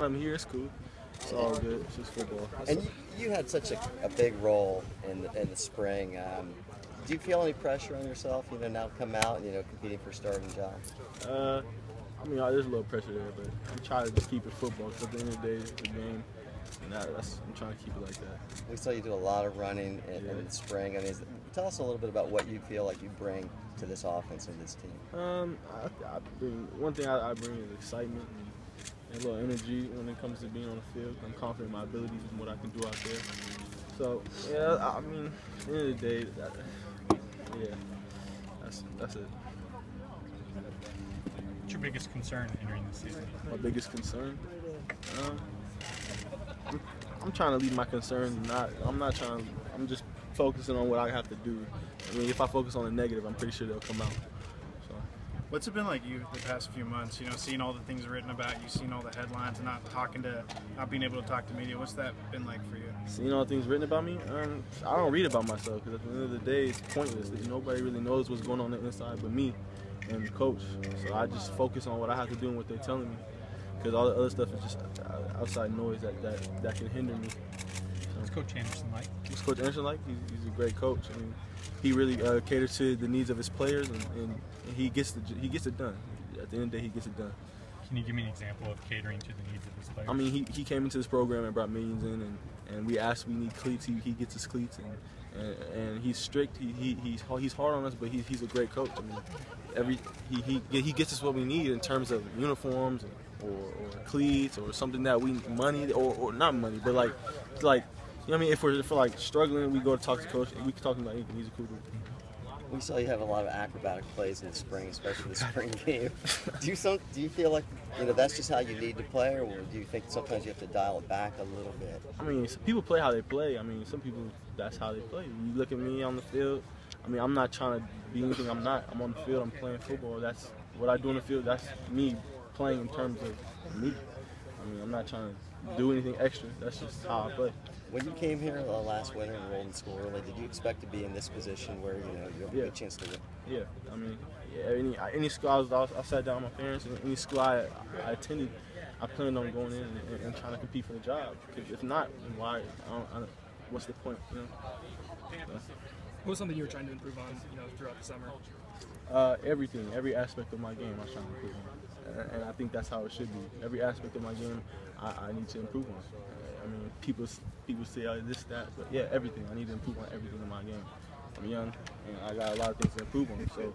I'm here. It's cool. It's all good. It's just football. And you, you had such a, a big role in the, in the spring. Um, do you feel any pressure on yourself, you know, now come out and, you know, competing for starting job? Uh, I mean, uh, there's a little pressure there, but I'm trying to just keep it football. Because at the end of the day, it's the game, and that, that's I'm trying to keep it like that. We saw you do a lot of running in, Yeah. in the spring. I mean, is, tell us a little bit about what you feel like you bring to this offense and this team. Um, I, I bring one thing I, I bring is excitement and, and a little energy when it comes to being on the field. I'm confident in my abilities and what I can do out there. So yeah, I mean, at the end of the day, that, yeah, that's that's it. What's your biggest concern entering the season? My biggest concern. Um, I'm, I'm trying to leave my concerns. Not. I'm not trying. I'm just focusing on what I have to do. I mean, if I focus on the negative, I'm pretty sure they'll come out. What's it been like you the past few months? You know, seeing all the things written about you, seeing all the headlines, and not talking to, not being able to talk to media. What's that been like for you? Seeing all the things written about me, um, I don't read about myself because at the end of the day, it's pointless. Nobody really knows what's going on, on the inside but me and the coach. So I just focus on what I have to do and what they're telling me because all the other stuff is just uh, outside noise that, that, that can hinder me. Coach Andersen like? What's Coach Andersen like? He's, he's a great coach. I mean, he really uh, caters to the needs of his players, and, and he gets the, he gets it done. At the end of the day, he gets it done. Can you give me an example of catering to the needs of his players? I mean, he, he came into this program and brought millions in, and, and we asked we need cleats. He, he gets his cleats, and, and, and he's strict. He, he he's he's hard on us, but he, he's a great coach. I mean, every he, he he gets us what we need in terms of uniforms or, or cleats or something that we money or, or not money, but like like you know what I mean. If we're if we're like struggling, we go to talk to coach. We can talk about anything. He's a cool dude. We saw you have a lot of acrobatic plays in the spring, especially the spring game. Do you some, do you feel like you know that's just how you need to play, or do you think sometimes you have to dial it back a little bit? I mean, some people play how they play. I mean, some people that's how they play. You look at me on the field. I mean, I'm not trying to be anything I'm not. I'm on the field. I'm playing football. That's what I do on the field. That's me playing in terms of me. I mean, I'm not trying to do anything extra. That's just how I play. When you came here uh, last winter and enrolled in school early, did you expect to be in this position where you know you have a Yeah. good chance to win? Yeah, I mean, yeah, any any school I, was, I, was, I sat down with my parents, and any school I, I attended, I planned on going in and, and trying to compete for the job. Because if not, then why? I don't, I don't, what's the point? You know. What was something you were trying to improve on, you know, throughout the summer? Uh, everything, every aspect of my game, I was trying to improve on, and, and I think that's how it should be. Every aspect of my game, I, I need to improve on. I mean, people people say oh, this, that, but yeah, everything. I need to improve on everything in my game. I'm young, and I got a lot of things to improve on. So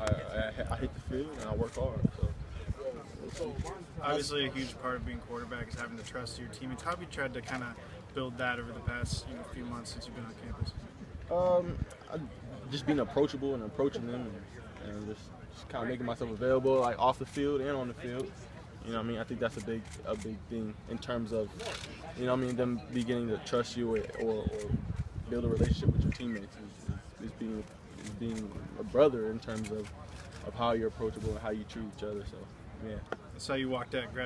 I, I, I hit the field and I work hard. So. Obviously, a huge part of being quarterback is having the trust of your teammates. How have you tried to kind of build that over the past you know, few months since you've been on campus? Um, I, just being approachable and approaching them, and, and just, just kind of making myself available, like off the field and on the field. You know, I mean, I think that's a big, a big thing in terms of, you know, I mean, them beginning to trust you or, or, build a relationship with your teammates. Is, is, being, is being a brother in terms of, of how you're approachable and how you treat each other. So, yeah. I saw you walked out grad